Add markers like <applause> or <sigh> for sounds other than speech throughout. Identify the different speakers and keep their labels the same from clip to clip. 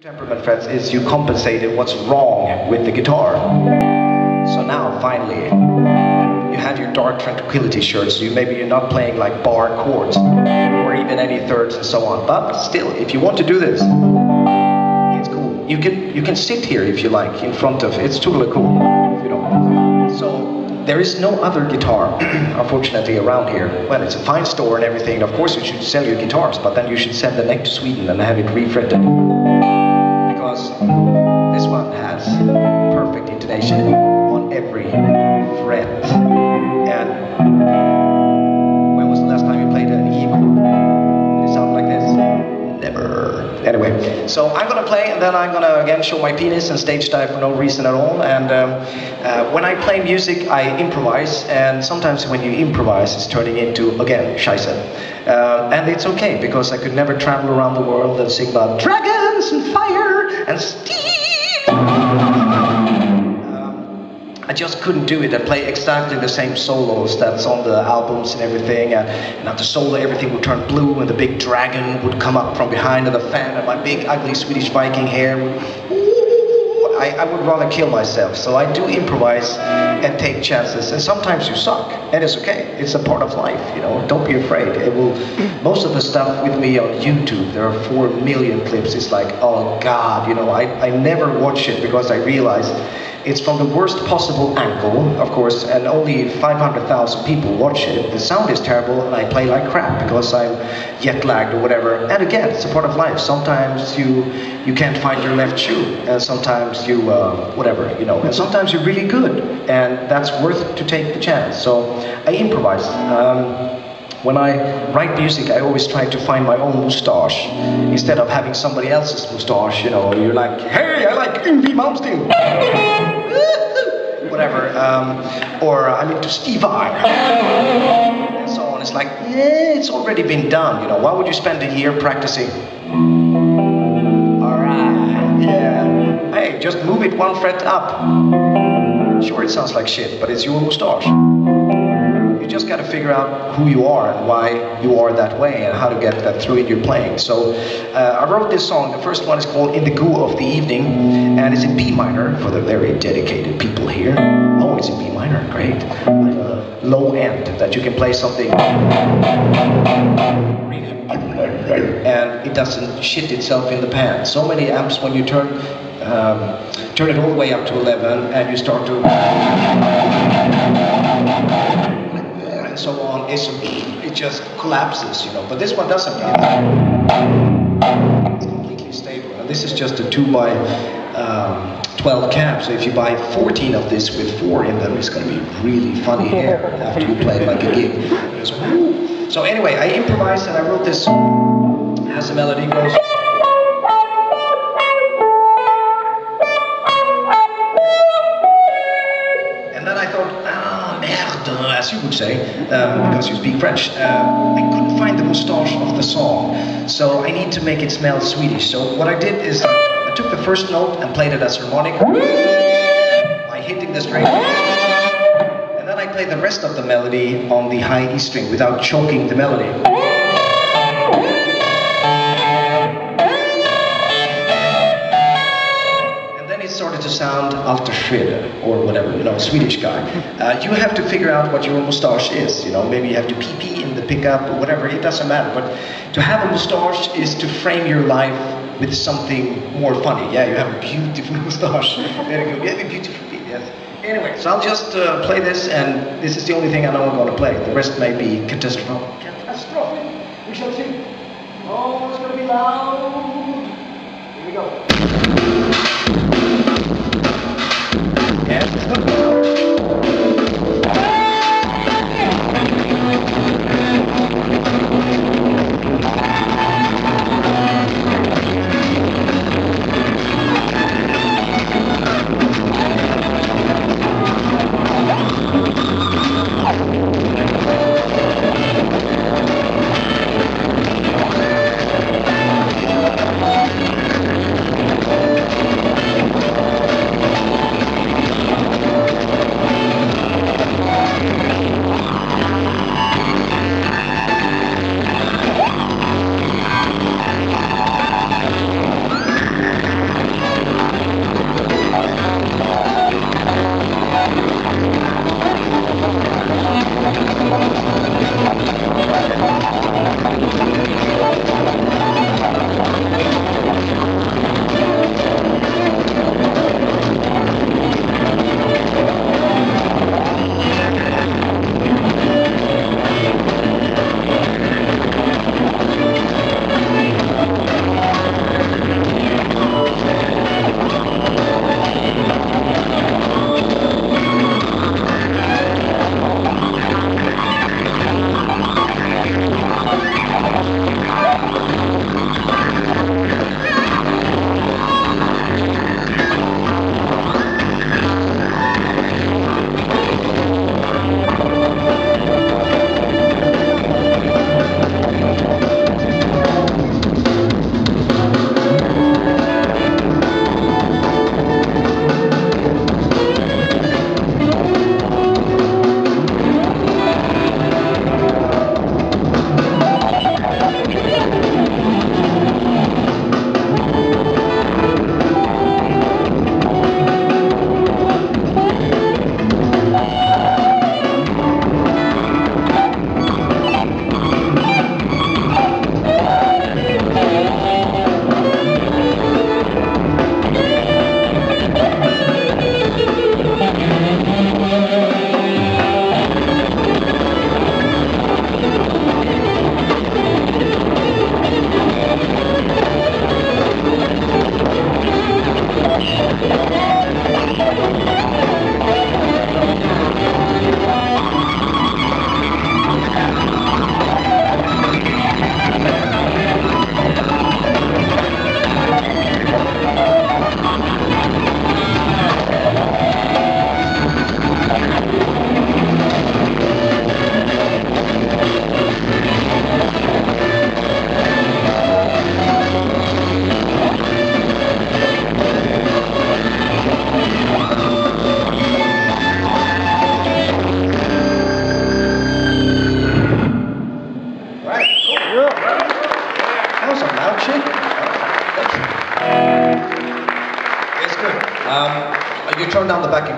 Speaker 1: Temperament frets is you compensated what's wrong with the guitar. So now finally you had your Dark Tranquillity shirts, so you maybe you're not playing like bar chords or even any thirds and so on. But still, if you want to do this, it's cool. You can you can sit here if you like in front of it's totally cool. You. So there is no other guitar, <clears throat> unfortunately, around here. Well, it's a fine store and everything. Of course, you should sell your guitars, but then you should send the neck to Sweden and have it refretted. Because this one has perfect intonation on every fret. And when was the last time you played an E chord? It sound like this? Never. Anyway, so I'm gonna play and then I'm gonna again show my penis and stage dive for no reason at all. And um, uh, when I play music, I improvise, and sometimes when you improvise, it's turning into again scheisse. Uh, and it's okay because I could never travel around the world and sing about dragons and fire and steel. I just couldn't do it I play exactly the same solos that's on the albums and everything. And, and after solo, everything would turn blue and the big dragon would come up from behind of the fan and my big ugly Swedish Viking hair would. I, I would rather kill myself. So I do improvise and take chances. And sometimes you suck, and it's okay. It's a part of life, you know. Don't be afraid. It will. Most of the stuff with me on YouTube, there are four million clips. It's like, oh God, you know. I, I never watch it because I realize it's from the worst possible angle, of course, and only 500,000 people watch it. The sound is terrible, and I play like crap because I'm jet lagged or whatever. And again, it's a part of life. Sometimes you you can't find your left shoe, and sometimes you uh, whatever, you know. And sometimes you're really good, and that's worth to take the chance. So I improvise. Um, when I write music, I always try to find my own moustache instead of having somebody else's moustache. You know, you're like, hey, I like Yngwie Malmsteen. <laughs> <laughs> Whatever. Um, or I'm into Steve Vai. And so on. It's like, yeah, it's already been done. You know, why would you spend a year practicing? All right. Yeah. Hey, just move it one fret up. Sure, it sounds like shit, but it's your moustache just got to figure out who you are and why you are that way and how to get that through in your playing. So uh, I wrote this song. The first one is called In the Goo of the Evening and it's in B minor for the very dedicated people here. Oh, it's in B minor. Great. Low end that you can play something and it doesn't shit itself in the pan. So many amps when you turn um, turn it all the way up to 11 and you start to and so on, it's, it just collapses, you know. But this one doesn't. It's completely stable. And this is just a 2 by um, 12 cab, so if you buy 14 of this with 4 in them, it's going to be really funny <laughs> hair after you play like a gig. So anyway, I improvised and I wrote this as the melody goes. Say, um, because you speak French, uh, I couldn't find the moustache of the song, so I need to make it smell Swedish. So what I did is I took the first note and played it as harmonic by hitting the string, and then I played the rest of the melody on the high E string without choking the melody. Sound Alter Schwede or whatever, you know, Swedish guy. Uh, you have to figure out what your moustache is, you know, maybe you have to pee pee in the pickup or whatever, it doesn't matter. But to have a moustache is to frame your life with something more funny. Yeah, you have a beautiful <laughs> moustache. There you go, you have a beautiful pee, yes. Anyway, so I'll just uh, play this, and this is the only thing I know I'm going to play. The rest may be catastrophic. Catastrophic. We shall see. Oh, it's going to be loud. Here we go. Um,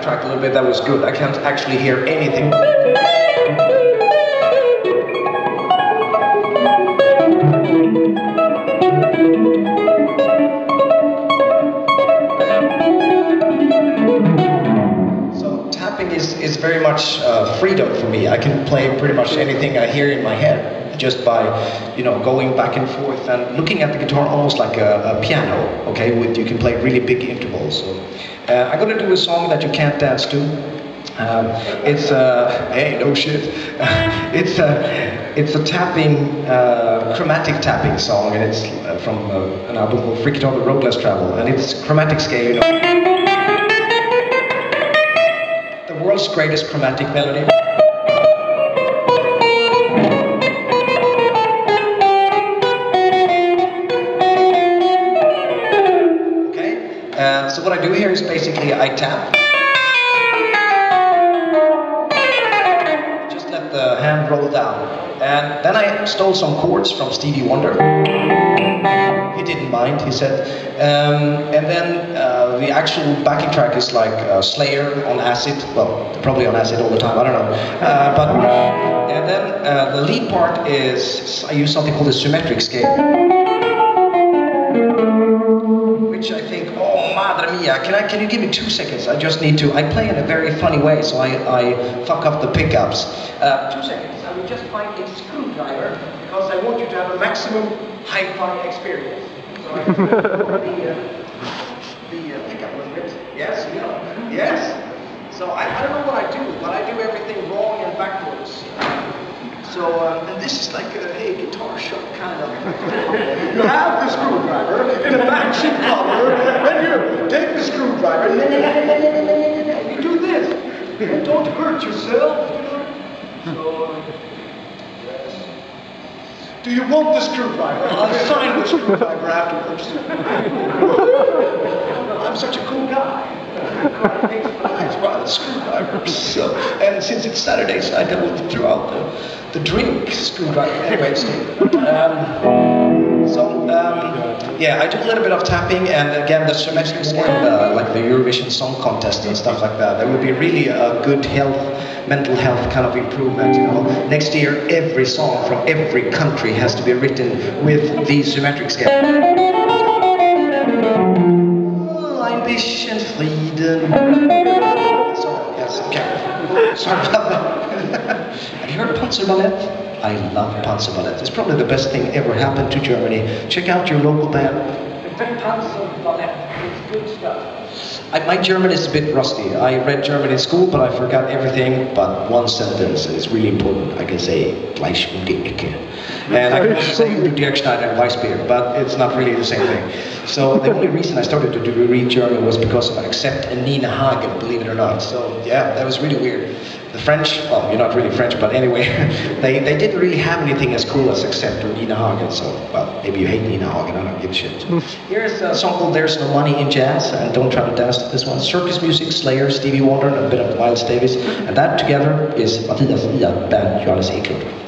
Speaker 1: track a little bit, that was good. I can't actually hear anything. So tapping is, is very much uh, freedom for me. I can play pretty much anything I hear in my head just by, you know, going back and forth and looking at the guitar almost like a, a piano. Okay, with you can play really big intervals. So, uh, I'm gonna do a song that you can't dance to. Um, it's a hey, no shit. <laughs> it's a it's a tapping, uh, chromatic tapping song, and it's uh, from uh, an album called Freak Guitar: The Road Less Travel, and it's chromatic scale. You know, the world's greatest chromatic melody. I do here is basically I tap. Just let the hand roll down. And then I stole some chords from Stevie Wonder. He didn't mind, he said. Um, and then uh, the actual backing track is like uh, Slayer on acid. Well, probably on acid all the time, I don't know. Uh, but, and then uh, the lead part is, I use something called a symmetric scale. Madre can I can you give me two seconds? I just need to I play in a very funny way, so I, I fuck up the pickups. Uh, two seconds, I will just find a screwdriver because I want you to have a maximum hi-fi experience. So I <laughs> can the, uh, the uh, pickup with it. Yes, you know. Yes. So I, I don't know what I do, but I do everything wrong and backwards. So, um, and this is like a, hey, guitar shop kind of. <laughs> you have the screwdriver in a matching color, then you take the screwdriver, and <laughs> you do this. And don't hurt yourself. So, yes. Do you want the screwdriver? I'll sign the screwdriver afterwards. <laughs> I'm such a cool guy. It's brought screwdrivers. So, and since it's Saturdays, I doubled throughout the, the drink screwdriver. Anyway, so, <laughs> um, so um, yeah, I do a little bit of tapping, and again, the symmetric scale, uh, like the Eurovision Song Contest and stuff like that. That would be really a good health, mental health kind of improvement. You know, next year, every song from every country has to be written with the symmetric scale. Ein bisschen Frieden. Sorry, yes, okay. Sorry about that. <laughs> Have you heard Panzerballett? I love Panzerballett. It's probably the best thing ever happened to Germany. Check out your local band. Panzerballett. It's good stuff. I, my German is a bit rusty. I read German in school, but I forgot everything but one sentence. It's really important. I can say Gleich um die Ecke. <laughs> And I can also say Dirk Schneider and Weissbier, but it's not really the same thing. So the only reason I started to do, read German was because of Accept and Nina Hagen, believe it or not. So yeah, that was really weird. The French, well, you're not really French, but anyway, <laughs> they, they didn't really have anything as cool as Accept or Nina Hagen. So, well, maybe you hate Nina Hagen, I don't give a shit. Here's a song called There's No Money in Jazz, and don't try to dance to this one. Circus music, Slayer, Stevie Wonder, and a bit of Miles Davis. And that together is Mattias Ia Band Johannes Eklundh.